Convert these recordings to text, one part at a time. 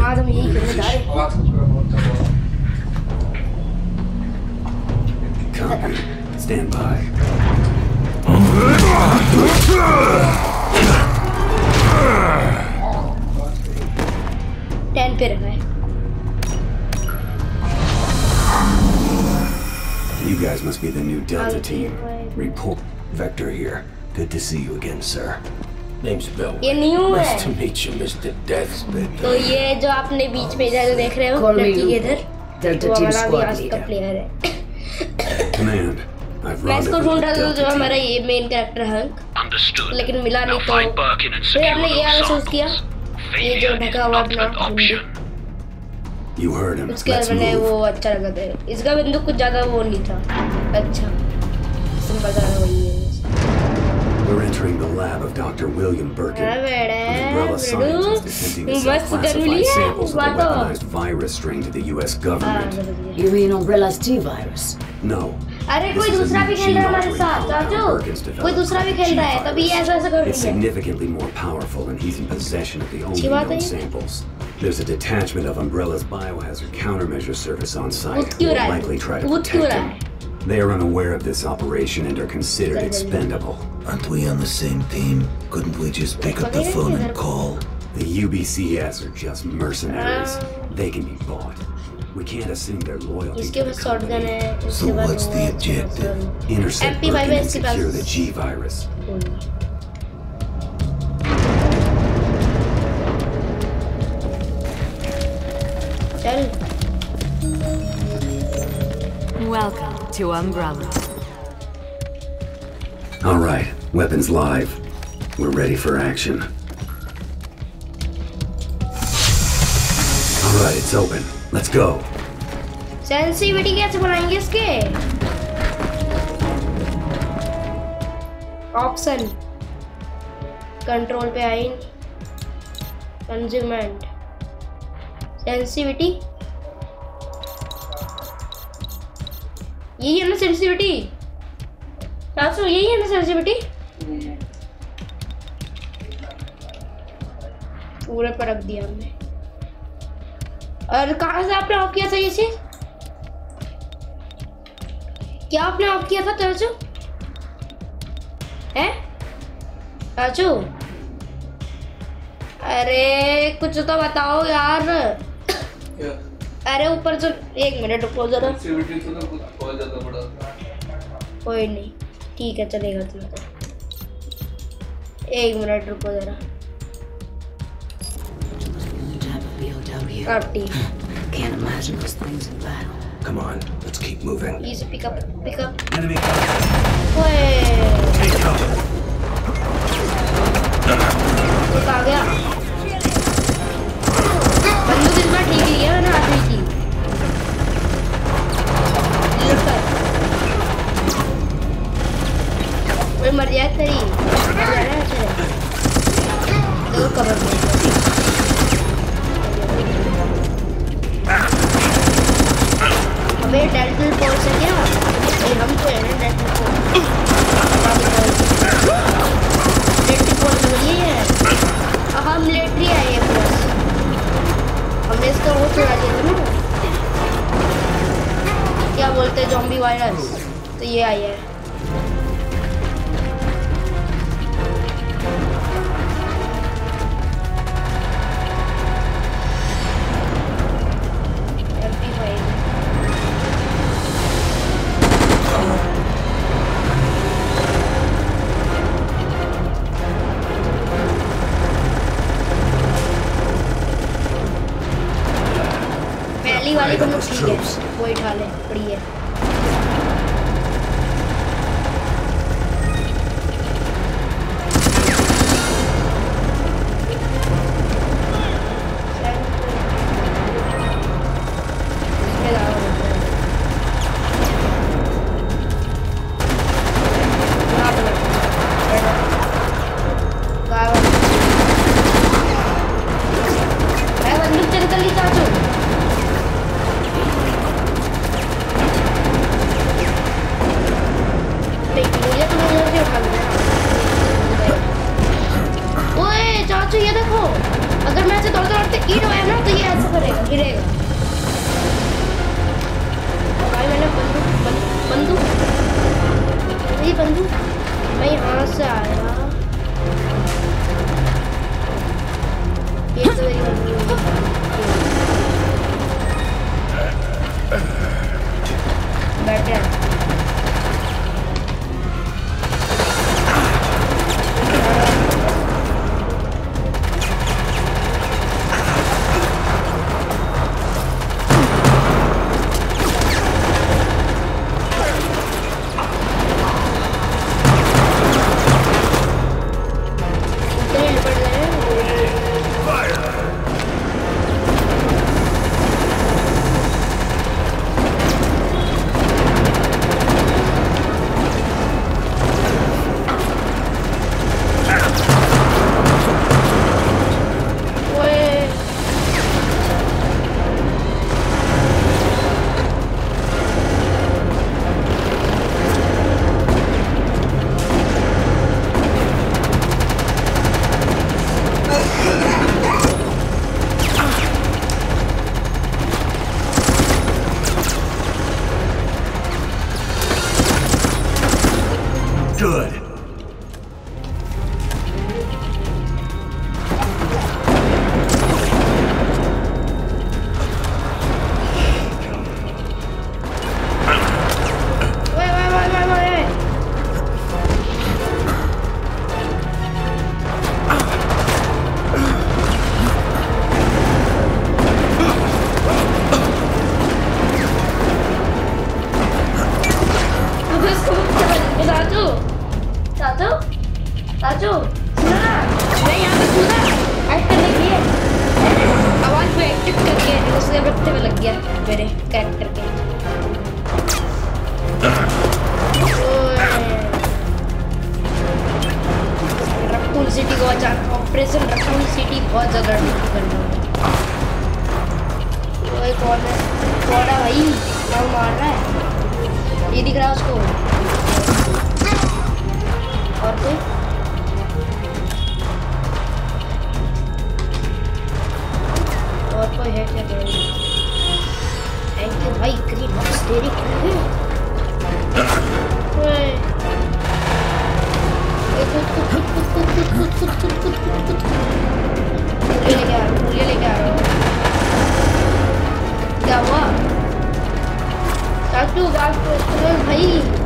आज हम यही खेलने जा रहे हैं Copy. Stand by. टेन पे रखा है You guys must be the new Delta team. Report. Vector here. Good to see you again, sir. Name's Bill. ये न्यू Nice है। to meet you, Mr. Deathbed. तो ये जो आपने बीच में इधर देख रहे हो लड़की के इधर Delta वो Team हमारा भी Squad का Leader. प्लेयर है। Command. मैं इसको ढूंढ रहा था जो हमारा ये मेन कैरेक्टर हंक। लेकिन मिला नहीं तो फिर हमने ये वाला सोच किया? ये जो ढका हुआ अपना. उसके बाद Let's मैंने वो अच्छा लगा था। इसका बंदूक कुछ ज़्यादा वो नहीं था। अच्छा। सिंपल सा वही है We're entering the lab of Dr. William Birkin. हाँ An umbrella बेड़ा scientist attempting to sell मस्त गन classified लिया samples of the बात weaponized virus strain to the U.S. हाँ government. समझ गया। You mean Umbrella's T-virus? No. अरे This कोई is a दूसरा new भी खेल रहा है हमारे gene साथ altering चाचू compound Birkin's कोई developed दूसरा भी called खेल रहा है तभी G-virus. ऐसा ऐसा कर It's रही है significantly more powerful and he's in possession of the only अच्छी बात है known ये। samples. There's a detachment of Umbrella's biohazard countermeasure service on site कूद who क्यों will रहा likely try है to कूद क्यों protect रहा him. है They are unaware of this operation and are considered Jal, jal, jal. expendable. Aren't we on the same team? Couldn't we just pick up the phone and call? The UBCS are just mercenaries. They can be bought. We can't assume their loyalty to the company. So what's the objective? Intercept and secure the G-Virus. Welcome to Umbrella. All right, weapons live. We're ready for action. All right, it's open. Let's go. Sensitivity कैसे बनाएंगे इसके option control पे आई कंज्यूमेंट sensitivity यही है ना sensitivity सासू यही है ना सेंसिटिविटी पूरे पर रख दिया हमने। और कहाँ से आपने ऑफ़ किया था ये चीज़? क्या आपने ऑफ़ किया था चाचू है? चाचू अरे कुछ तो बताओ यार। अरे ऊपर जो एक मिनट रुको जरा। कोई नहीं। ठीक है चलेगा चलेगा। एक मिनट रुको जरा। ठीक है ना। मर्यादा करी मर्यादा दो कवर में हमें है क्या नहीं, हम तो है ना फोर्स डेल्टल है है इसका क्या बोलते जॉम्बी वायरस तो ये आई है। वाली को ठीक है वो उठा ले पड़ी चाचू ये देखो। अगर मैं ऐसे दौड़ते दौड़ते ईट आया ना तो ये ऐसे करेगा, गिरेगा। भाई, मैंने बंदूक बंदूक। ये बंदूक, मैं यहाँ से आया। biar bereskan. tout, tout, tout, tout, tout, tout. Roulez les gars, roulez Satu, gawa, gawa, gawa,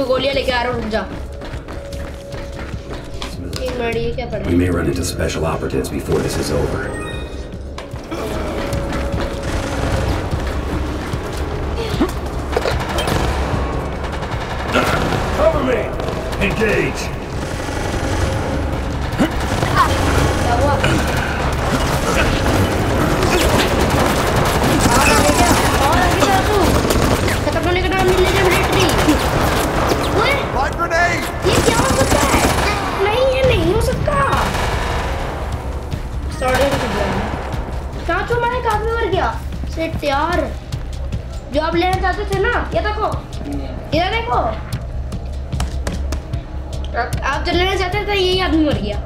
मैं वो गोलियां लेके आ रहा हूँ रुक जा एक मिनट ये क्या पड़ We may run into special operatives before this is over. Cover me! Engage! जो आप लेना चाहते थे ना ये देखो। ये देखो। आप जो लेना चाहते थे यही आदमी मर गया।